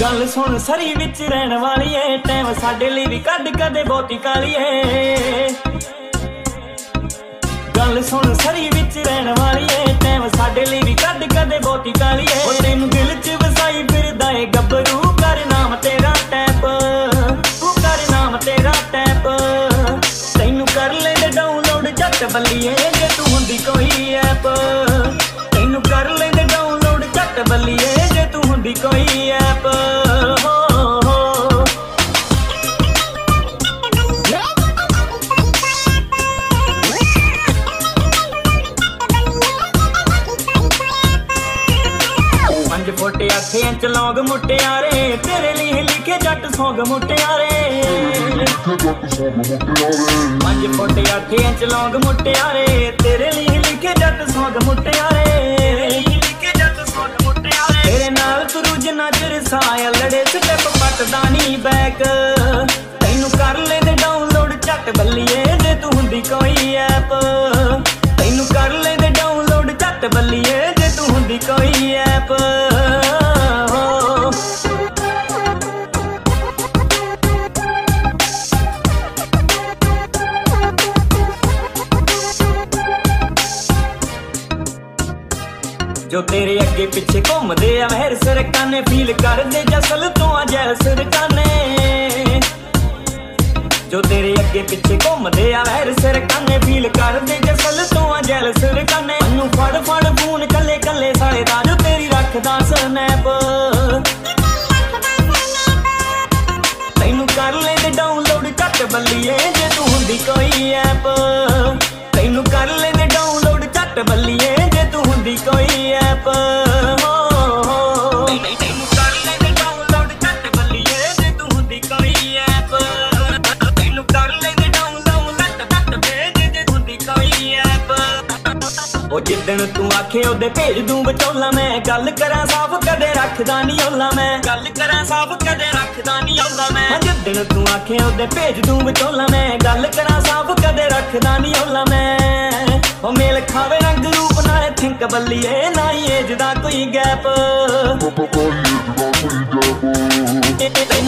ਗੱਲ ਸੁਣ ਸਰੀ ਵਿੱਚ ਰਹਿਣ ਵਾਲੀ ਟਾਈਮ ਸਾਡੇ ਲਈ ਵੀ ਕੱਢ ਕਦੇ ਬਹੁਤੀ ਕਾਲੀ ਏ ਗੱਲ ਸੁਣ ਸਰੀ ਵਿੱਚ ਰਹਿਣ ਵਾਲੀ ਟਾਈਮ ਸਾਡੇ ਲਈ ਵੀ ਕੱਢ ਕਦੇ ਬਹੁਤੀ ਕਾਲੀ ਏ ਤੈਨੂੰ ਦਿਲ 'ਚ ਵਸਾਈ ਫਿਰਦਾ ਏ, ਗੱਭਰੂ ਕਰ ਨਾਮ ਤੇਰਾ ਟੈਪ। ਤੂੰ ਕਰ ਨਾਮ ਤੇਰਾ ਟੈਪ। ਤੈਨੂੰ ਕਰ ਲੈ ਡਾਊਨਲੋਡ ਜੱਟ ਬੱਲੀਏ। ਫੁੱਟ 8 ਇੰਚ ਲੌਂਗ ਮੁਟਿਆਰੇ ਤੇਰੇ ਲਈ ਲਿਖੇ ਜੱਟ ਸੌਂਗ ਮੁਟਿਆਰੇ ਪੰਜ ਫੁੱਟ 8 ਇੰਚ ਲੌਂਗ ਮੁਟਿਆਰੇ ਤੇਰੇ ਲਈ ਲਿਖੇ ਜੱਟ ਸੌਂਗ ਮੁਟਿਆਰੇ ਤੇਰੇ ਨਾਲ ਤੁਰੂ ਜਿੰਨਾ ਚਿਰ ਸਾਇਆ ਲੜੇ ਸਟੈਪ ਪੱਟਦਾ ਨਹੀਂ ਬੈਕ। ਤੈਨੂੰ ਕਰ ਲੈਂਦੇ ਡਾਊਨਲੋਡ ਝੱਟ ਬੱਲੀਏ ਜੇ ਤੂੰ ਹੁੰਦੀ ਕੋਈ ਐਪ ਤੈਨੂੰ ਕਰ ਲੈਂਦੇ ਡਾਊਨਲੋਡ ਝੱਟ ਬੱਲੀਏ ਜੇ ਤੂੰ ਹੁੰਦੀ ਕੋਈ ਐਪ ਜੋ ਤੇਰੇ ਅੱਗੇ ਪਿੱਛੇ ਘੁੰਮਦੇ ਆ, ਮਹਿਰ ਸਰਕਾਨੇ ਫੀਲ ਕਰਦੇ ਜਸਲ ਤੋਂ ਆ ਜੈਲ ਸਰਕਾਨੇ ਜੋ ਤੇਰੇ ਅੱਗੇ ਪਿੱਛੇ ਘੁੰਮਦੇ ਆ, ਮਹਿਰ ਸਰਕਾਨੇ ਫੀਲ ਕਰਦੇ ਜਸਲ ਤੋਂ ਆ ਜੈਲ ਸਰਕਾਨੇ ਮੈਨੂੰ ਫੜ ਫੜ ਫੋਨ ਕੱਲੇ ਕੱਲੇ ਸਾਲੇ ਦਾ, ਜੋ ਤੇਰੀ ਰੱਖਦਾ ਸਨੈਪ ਤੈਨੂੰ ਕਰ ਲੈਂਦੇ ਡਾਊਨਲੋਡ ਘੱਟ ਬੱਲੀਏ, ਜੇ ਤੂੰ ਹੁੰਦੀ ਕੋਈ ਐਪ ਤੈਨੂੰ ਕਰ ਲੈਂਦੇ ਡਾਊਨਲੋਡ ਝੱਟ ਬੱਲੀਏ ਕੋਈ ਐਪ। ਉਹ ਜਿੱਦਣ ਤੂੰ ਆਖੇ ਉਹਦੇ ਭੇਜ ਦੂੰ ਵਿਚੋਲਾ ਮੈਂ ਗੱਲ ਕਰਾਂ ਸਾਫ਼ ਕਦੇ ਰੱਖਦਾ ਨਹੀਂ ਓਲਾ ਮੈਂ। ਗੱਲ ਕਰਾਂ ਸਾਫ਼ ਕਦੇ ਰੱਖਦਾ ਨਹੀਂ ਓਲਾ ਮੈਂ। ਜਿੱਦਣ ਤੂੰ ਆਖੇ ਉਹਦੇ ਭੇਜ ਦੂੰ ਵਿਚੋਲਾ ਮੈਂ ਗੱਲ ਕਰਾਂ ਸਾਫ਼ ਕਦੇ ਰੱਖਦਾ ਨਹੀਂ ਓਲਾ ਮੈਂ। ਉਹ ਮੇਲ ਖਾਵੇ ਰੰਗ ਰੂਪ ਨਾਲ ਥਿੰਕ ਬੱਲੀਏ ਨਾ ਏਜ ਦਾ ਕੋਈ ਗੈਪ। ਕਰ ਲੈ